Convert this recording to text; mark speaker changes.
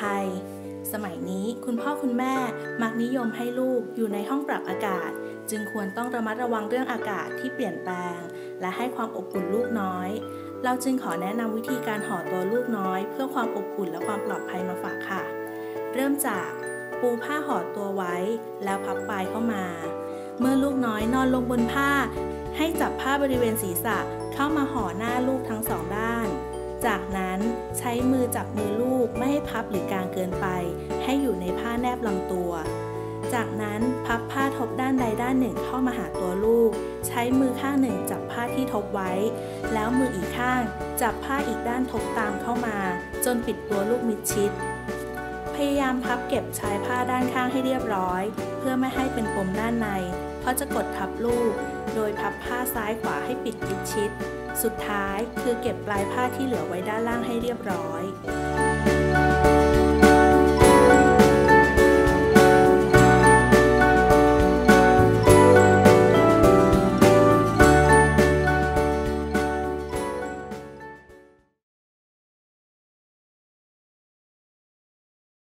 Speaker 1: ภัย สมัยนี้คุณพ่อคุณแม่มักนิยมให้ลูกอยู่ในห้องปรับอากาศ จึงควรต้องระมัดระวังเรื่องอากาศที่เปลี่ยนแปลง และให้ความอบอุ่นลูกน้อย เราจึงขอแนะนำวิธีการห่อตัวลูกน้อย เพื่อความอบอุ่นและความปลอดภัยมาฝากค่ะ เริ่มจากปูผ้าห่อตัวไว้ แล้วพับปลายเข้ามา เมื่อลูกน้อยนอนลงบนผ้า ให้จับผ้าบริเวณศีรษะเข้ามาห่อหน้าลูกทั้งสองด้าน จากนั้นใช้มือจับมือลูกไม่ พับหรือกางเกินไป ให้อยู่ในผ้าแนบลำตัว จากนั้นพับผ้าทบด้านใดด้านหนึ่งเข้ามาหาตัวลูก ใช้มือข้างหนึ่งจับผ้าที่ทบไว้ แล้วมืออีกข้าง จับผ้าอีกด้านทบตามเข้ามา จนปิดตัวลูกมิดชิด พยายามพับเก็บชายผ้าด้านข้างให้เรียบร้อย เพื่อไม่ให้เป็นปมด้านใน เพราะจะกดทับลูก โดยพับผ้าซ้ายขวาให้ปิดมิดชิดสุดท้ายคือเก็บปลายผ้าที่เหลือไว้ด้านล่างให้เรียบร้อย